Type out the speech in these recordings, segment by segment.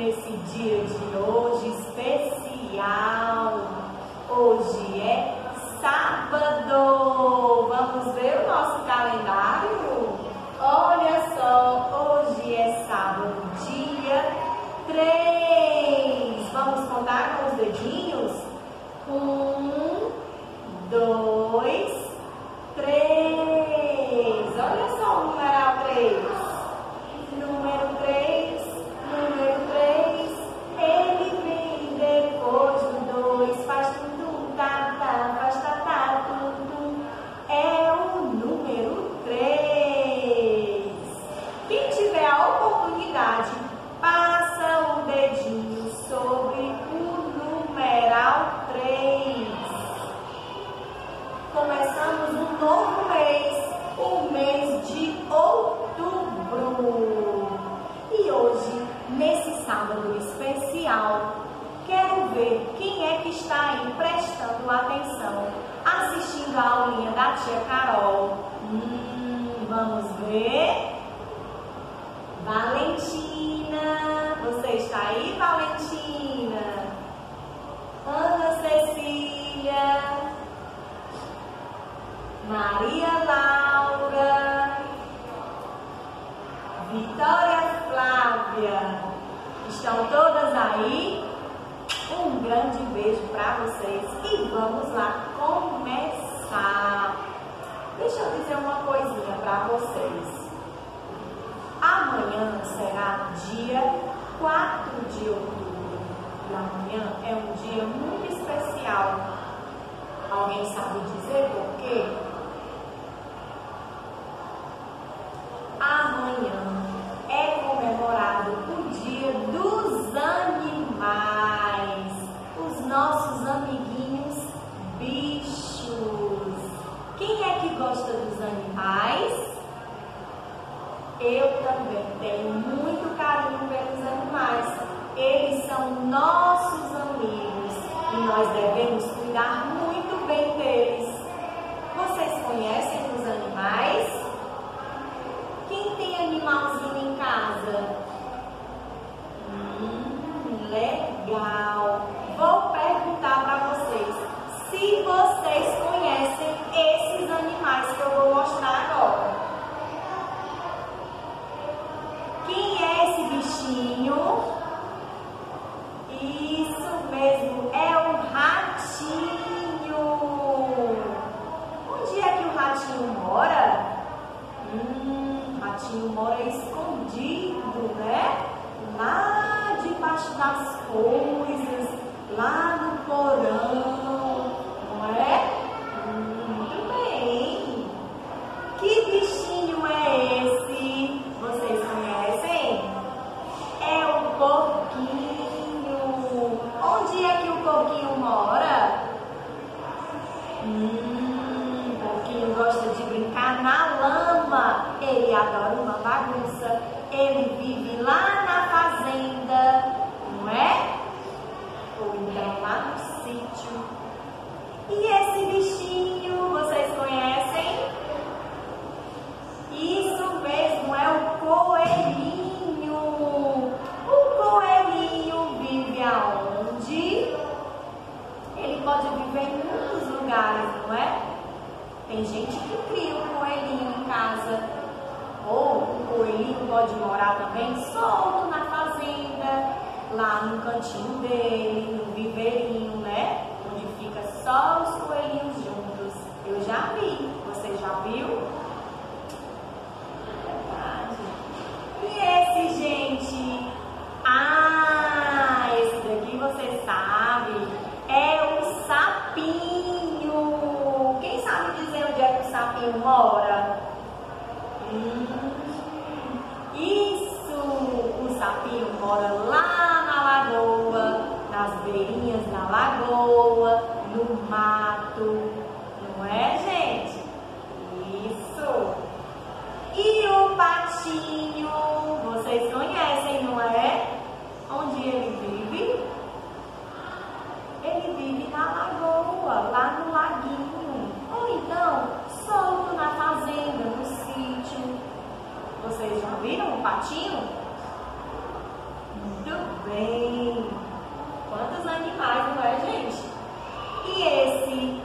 nesse dia de hoje especial. Hoje aí, Valentina? Ana Cecília. Maria Laura, Vitória Flávia, estão todas aí? Um grande beijo para vocês e vamos lá começar. Deixa eu dizer uma coisinha para vocês. Amanhã será dia 4 de outubro e amanhã é um dia muito especial. Alguém sabe dizer por quê? amanhã é comemorado o Dia dos Animais, os nossos amiguinhos bichos. Quem é que gosta dos animais? Eu também tenho muito carinho pelos animais. Eles são nossos amigos e nós devemos cuidar muito bem deles. Vocês conhecem os animais? Quem tem animalzinho em casa? Hum, legal. Vou perguntar para vocês se vocês conhecem esses animais que eu vou mostrar agora. Quem é esse bichinho? Isso mesmo, é o ratinho. Onde é que o ratinho mora? Hum, o ratinho mora escondido, né? Lá debaixo das coisas, lá no porão, não é? Muito bem. Que bichinho é esse? Vocês conhecem? É o porquinho. Onde é que o porquinho mora? Hum, o porquinho gosta de brincar na lama. Ele adora uma bagunça. Ele vive lá na fazenda, não é? Ou então lá no sítio. E esse bichinho, vocês conhecem? Isso mesmo, é o coelhinho. O coelhinho vive aonde? Ele pode viver em muitos lugares, não é? Tem gente que cria um coelhinho em casa. Ou o coelhinho pode morar também solto na fazenda, lá no cantinho dele, no viveirinho, né? Onde fica só os coelhinhos juntos. Eu já vi. Você já viu? Verdade. E esse, gente? Ah, esse daqui você sabe. É o sapinho. Quem sabe dizer onde é que o sapinho mora? Hum, isso! O sapinho mora lá na lagoa, nas beirinhas da lagoa, no mato. Não é, gente? Isso! E o patinho, vocês conhecem, não é? Onde ele vive? Ele vive na lagoa, lá no laguinho. Ou então, solto na fazenda, no sítio. Vocês já viram o patinho? Muito bem. Quantos animais, não é, gente? E esse?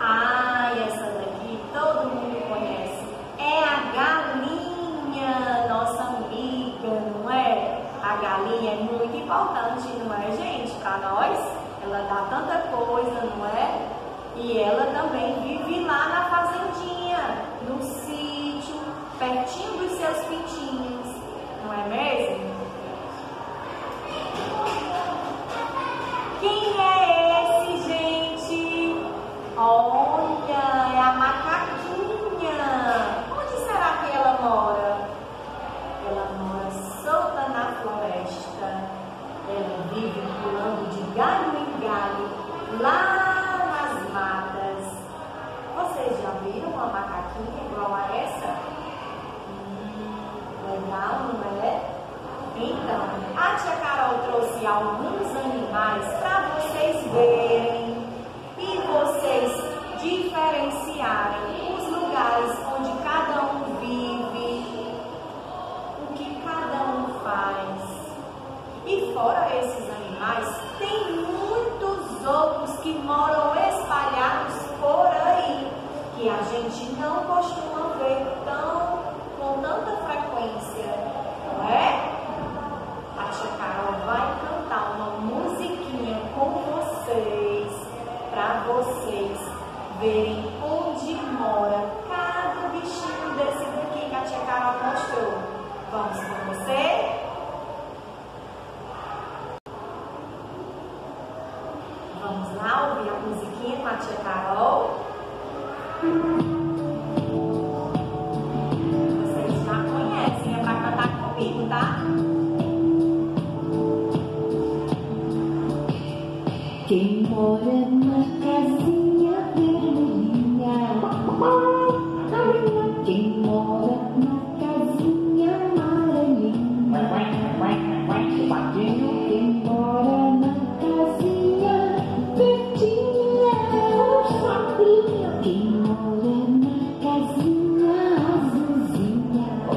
Ai, essa daqui todo mundo conhece. É a galinha, nossa amiga, não é? A galinha é muito importante, não é, gente? Para nós, ela dá tanta coisa, não é? E ela também vive lá na fazendinha, no sítio, pertinho dos seus pintinhos, não é mesmo? Quem é esse, gente? Olha, é a macaquinha. Onde será que ela mora? Ela mora solta na floresta. Ela vive pulando de galho em galho lá nas matas. Vocês já viram uma macaquinha igual a essa? Hum, legal, não é? Então, a tia Carol trouxe alguns animais para vocês verem e vocês diferenciarem os lugares onde cada um vive, o que cada um faz. E fora esses animais, tem muitos outros que moram espalhados por aí, que a gente não costuma ver tão, com tanta frequência, não é? A tia Carol vai cantar uma musiquinha com vocês, para vocês verem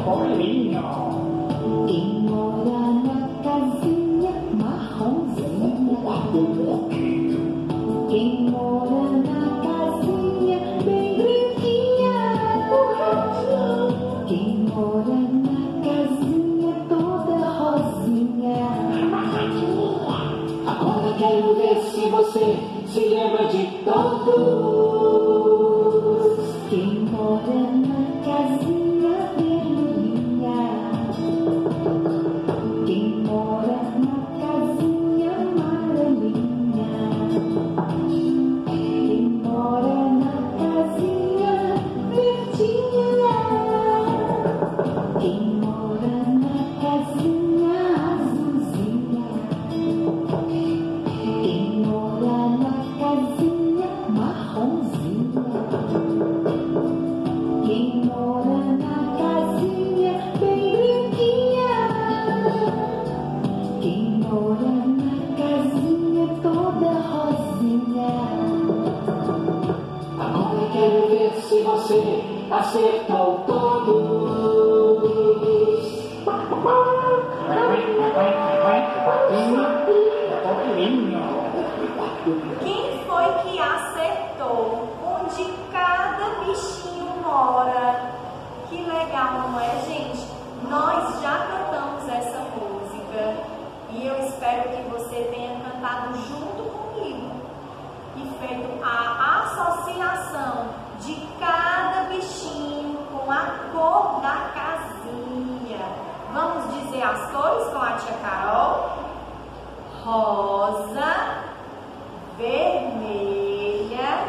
Quem mora na casinha marronzinha? Quem mora na casinha bem branquinha? Quem mora na casinha toda rosinha? Agora quero ver se você se lembra de todos. Legal, não é, gente? Nós já cantamos essa música e eu espero que você tenha cantado junto comigo e feito a associação de cada bichinho com a cor da casinha. Vamos dizer as cores com a tia Carol? Rosa, vermelha,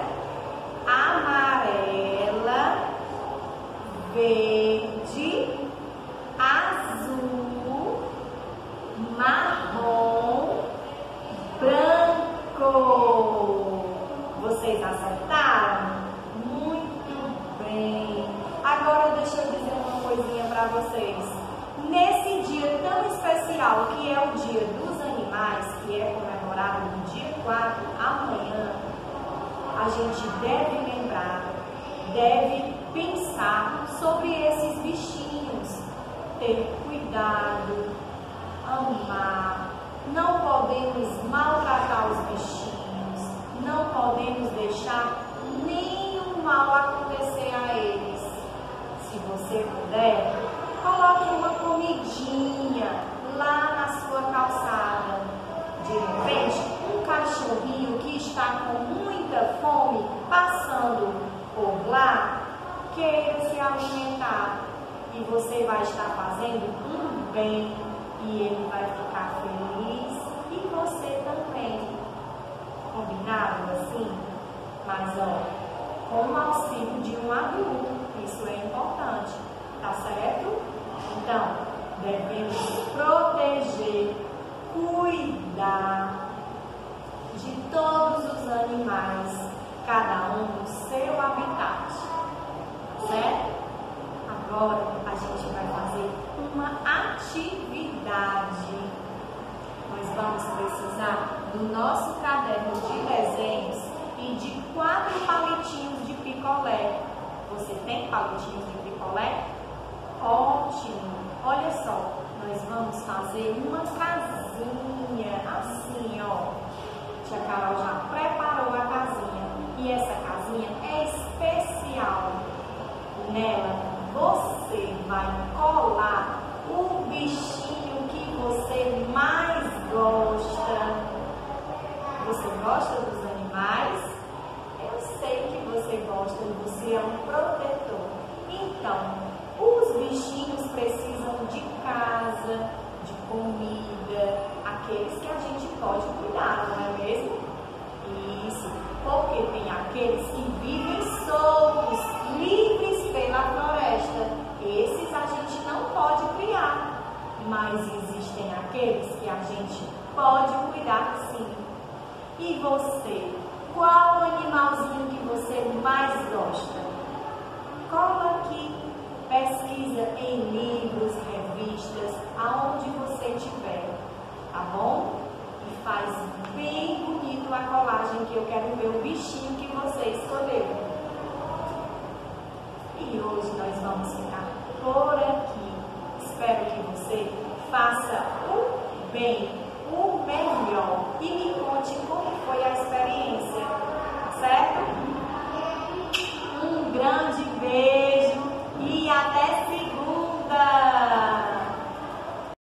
amarela, verde, azul, marrom, branco. Vocês acertaram? Muito bem. Agora deixa eu dizer uma coisinha para vocês. Nesse dia tão especial que é o Dia dos Animais, que é comemorado no dia 4, amanhã, a gente deve lembrar, deve pensar sobre esses bichinhos, ter cuidado, amar. Não podemos maltratar os bichinhos, não podemos deixar nenhum mal acontecer. Se você puder, coloque uma comidinha lá na sua calçada. De repente, um cachorrinho que está com muita fome passando por lá, queira se alimentar e você vai estar fazendo um bem e ele vai ficar feliz e você também. Combinado assim? Mas ó, com o auxílio de um adulto, isso é importante, tá certo? Então, devemos proteger, cuidar de todos os animais, cada um no seu habitat, certo? Agora a gente vai fazer uma atividade. Nós vamos precisar do nosso caderno de desenhos e de quatro palitinhos de picolé. Você tem palitinhos de picolé? Ótimo! Olha só, nós vamos fazer uma casinha assim, ó. Tia Carol já preparou a casinha. E essa casinha é especial. Nela, você vai colar o bichinho que você mais gosta. Você gosta dos animais? Sei que você gosta, você é um protetor. Então, os bichinhos precisam de casa, de comida, aqueles que a gente pode cuidar, não é mesmo? Isso, porque tem aqueles que vivem soltos, livres pela floresta. Esses a gente não pode criar, mas existem aqueles que a gente pode cuidar sim. E você, mais gosta? Cola aqui, pesquisa em livros, revistas, aonde você tiver, tá bom? E faz bem bonito a colagem que eu quero ver o bichinho que você escolheu. E hoje nós vamos ficar por aqui. Espero que você faça o bem, o melhor e me conte como foi a experiência, tá certo?